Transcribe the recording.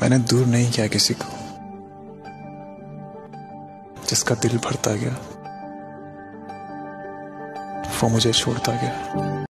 मैंने दूर नहीं किया किसी को। जिसका दिल भरता गया वो मुझे छोड़ता गया।